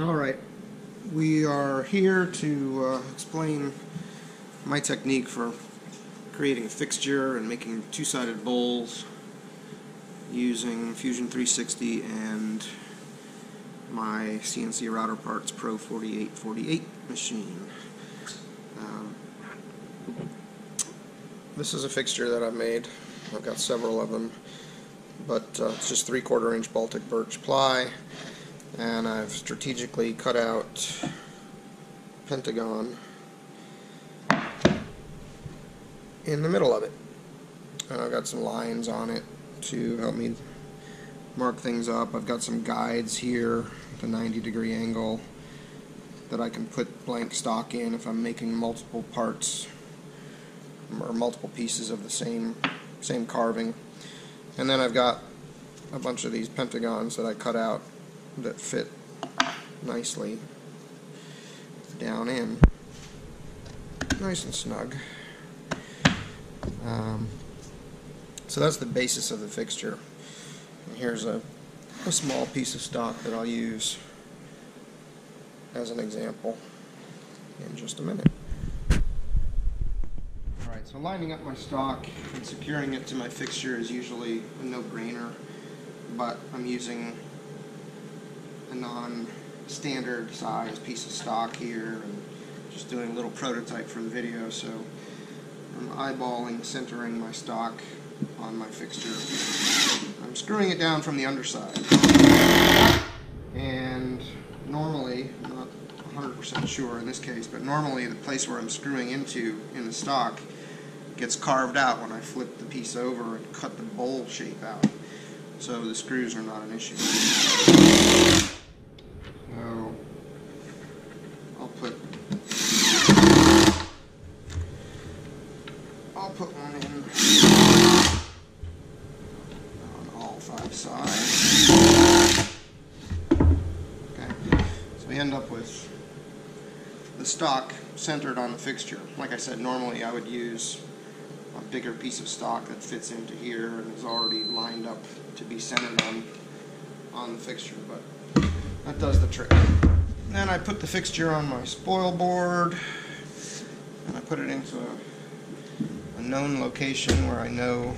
All right, we are here to uh, explain my technique for creating a fixture and making two-sided bowls using Fusion 360 and my CNC Router Parts Pro 4848 machine. Um, this is a fixture that I've made. I've got several of them, but uh, it's just three-quarter inch Baltic birch ply and I've strategically cut out pentagon in the middle of it. And I've got some lines on it to help me mark things up. I've got some guides here a 90 degree angle that I can put blank stock in if I'm making multiple parts or multiple pieces of the same same carving. And then I've got a bunch of these pentagons that I cut out that fit nicely down in. Nice and snug. Um, so that's the basis of the fixture. And here's a, a small piece of stock that I'll use as an example in just a minute. Alright, so lining up my stock and securing it to my fixture is usually a no-brainer, but I'm using a non-standard size piece of stock here and just doing a little prototype for the video. So I'm eyeballing centering my stock on my fixture. I'm screwing it down from the underside. And normally I'm not 100% sure in this case but normally the place where I'm screwing into in the stock gets carved out when I flip the piece over and cut the bowl shape out. So the screws are not an issue I'll put one in on all five sides. Okay, so we end up with the stock centered on the fixture. Like I said, normally I would use a bigger piece of stock that fits into here and is already lined up to be centered on on the fixture, but that does the trick. Then I put the fixture on my spoil board and I put it into a a known location where I know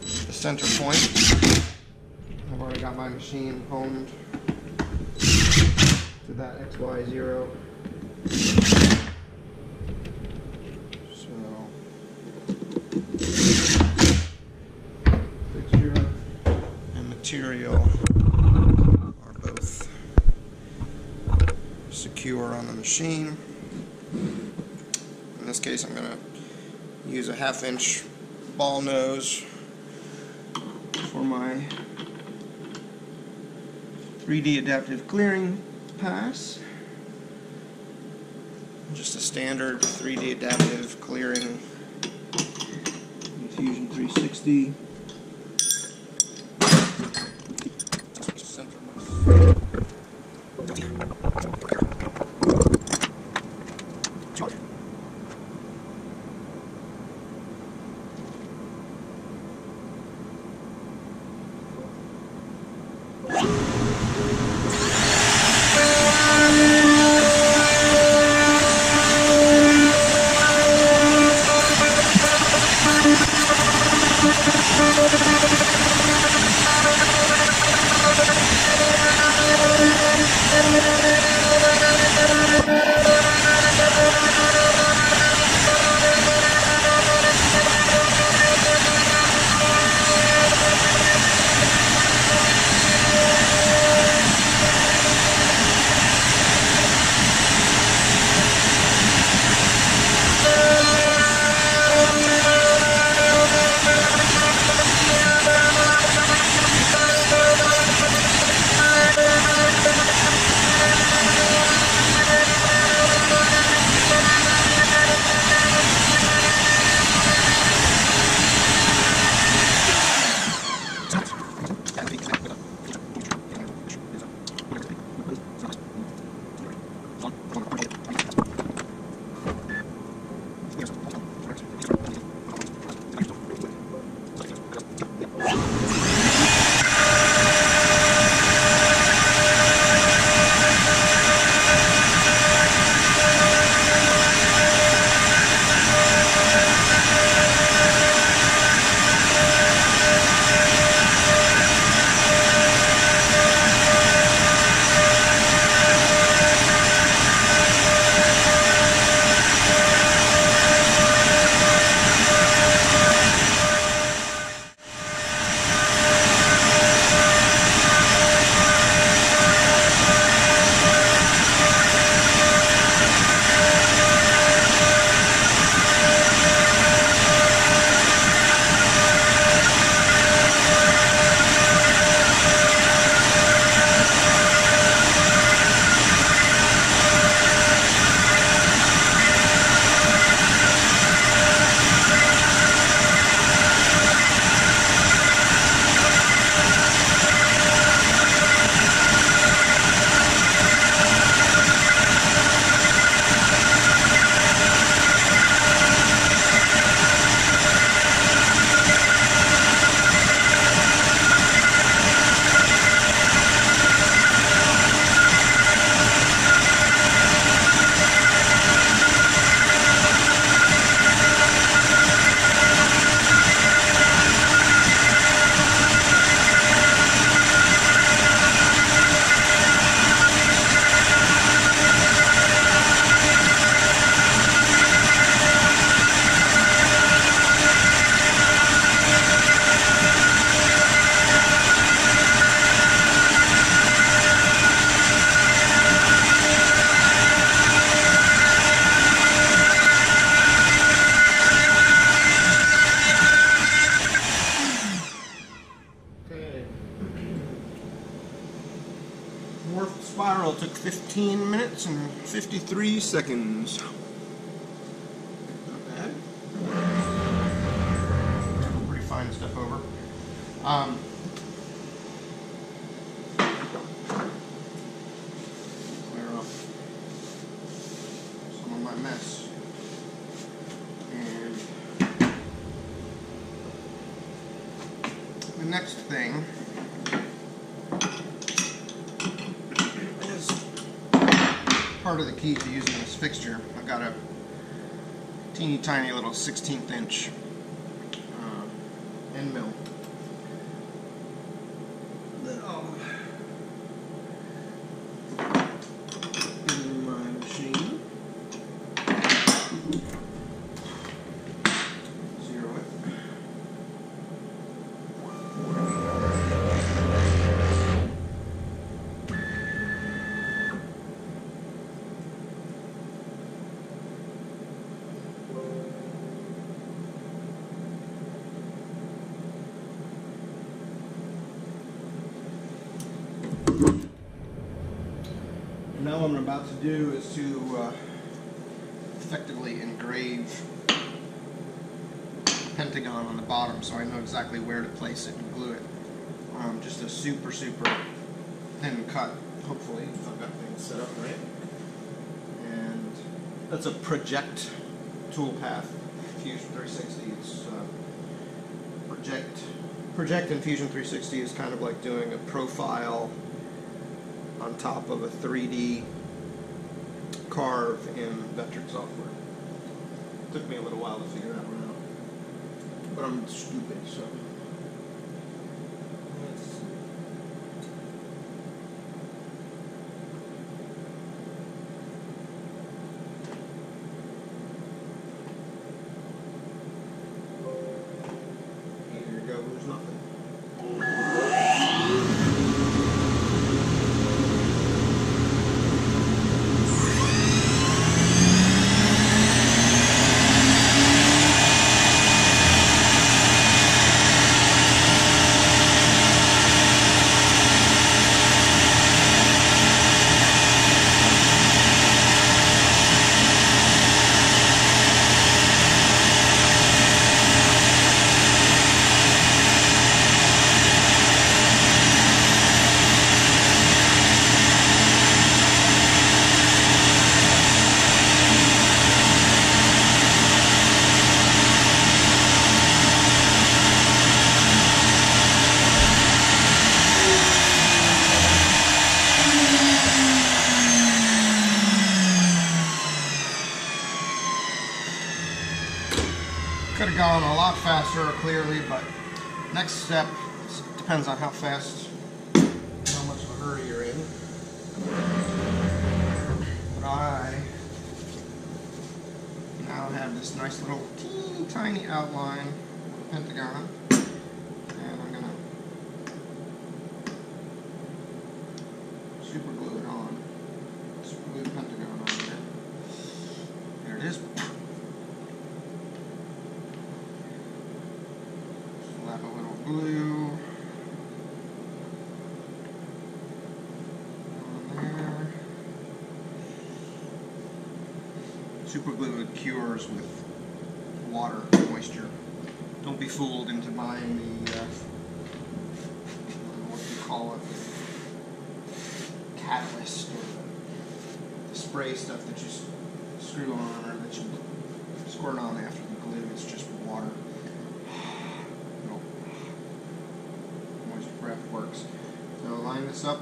the center point. I've already got my machine homed that XY0. So, fixture and material are both secure on the machine. In this case, I'm going to use a half inch ball nose for my 3D adaptive clearing pass. Just a standard 3D adaptive clearing Fusion 360. 15 minutes and 53 seconds. Not bad. Pretty fine step over. Um, clear up some of my mess. And the next thing part of the key to using this fixture. I've got a teeny tiny little 16th inch uh, end mill that I'll in my machine. Zero it. Now what I'm about to do is to uh, effectively engrave pentagon on the bottom so I know exactly where to place it and glue it. Um, just a super, super thin cut, hopefully, if I've got things set up right. And that's a project toolpath, Fusion 360. It's uh, project, project in Fusion 360 is kind of like doing a profile on top of a 3D carve in Vectric software. Took me a little while to figure that one out. But I'm stupid, so. Gone a lot faster, clearly, but next step depends on how fast, how much of a hurry you're in. But I now have this nice little teeny tiny outline pentagon, and I'm gonna super glue it on. Super glue the pentagon on there. There it is. Slap a little glue on there. Super glue it cures with water moisture. Don't be fooled into buying the uh, what do you call it? Catalyst or the, the spray stuff that you screw on or that you squirt on after the glue. It's just water. Nope. Moist prep works. So line this up.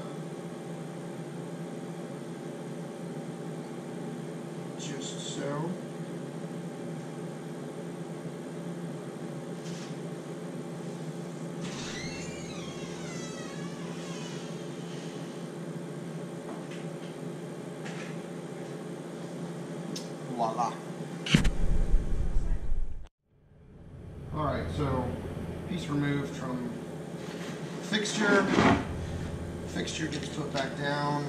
Just so. Voila. Alright, so piece removed from fixture. Fixture gets put back down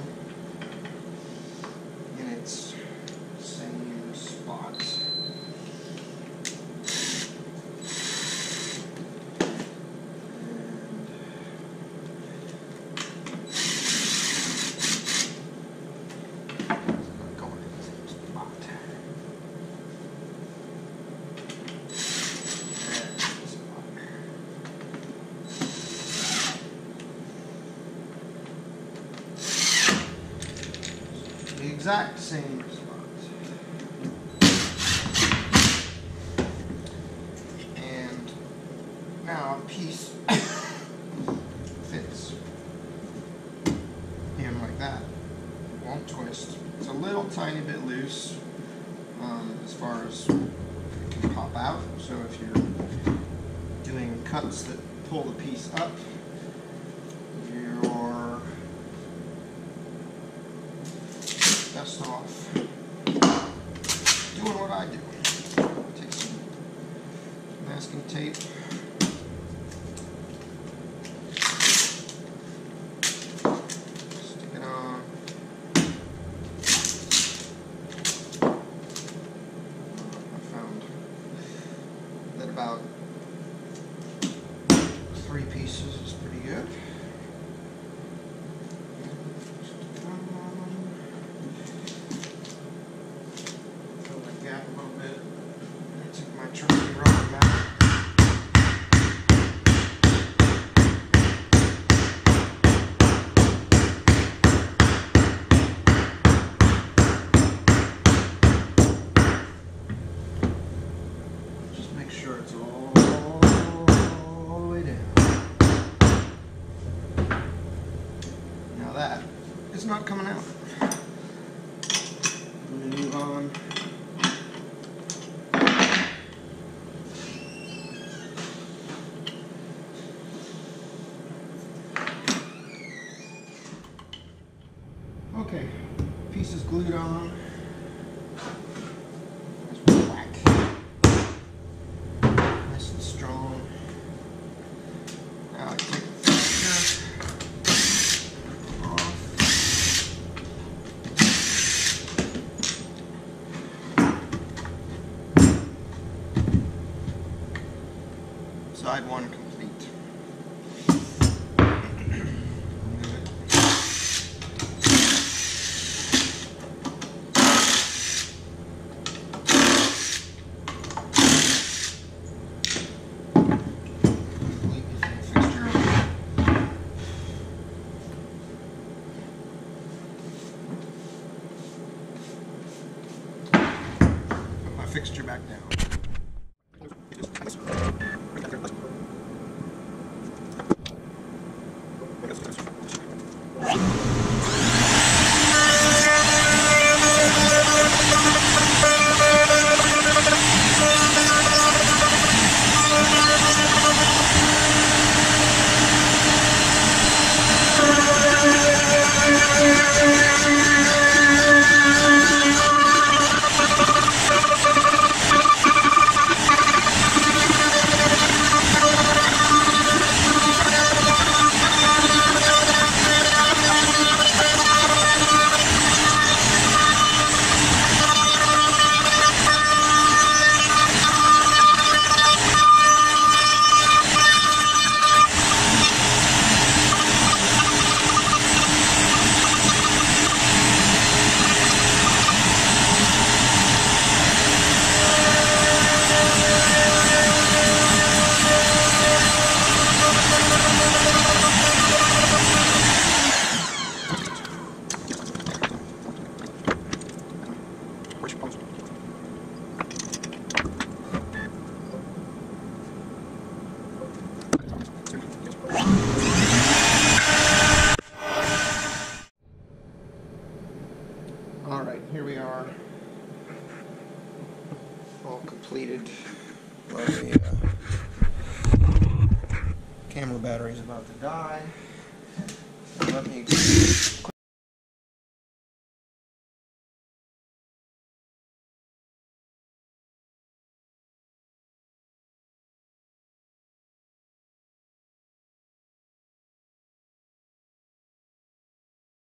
in its same spot. And exact same spot. And now a piece fits in like that. Won't twist. It's a little tiny bit loose um, as far as it can pop out. So if you're doing cuts that pull the piece up, you're best off doing what I do. Take some masking tape. Stick it on. I found that about three pieces is pretty good. Fill that gap a little bit. I took my trusty rubber mat. All, all the way down. Now that is not coming out. I'm gonna move on. Okay, piece is glued on. Nice whack. Nice and strong. Now I take the fixture off. Side one complete. Complete the fixture. Put my fixture back down. Here we are. All completed. Well, the uh, camera battery's about to die. Let me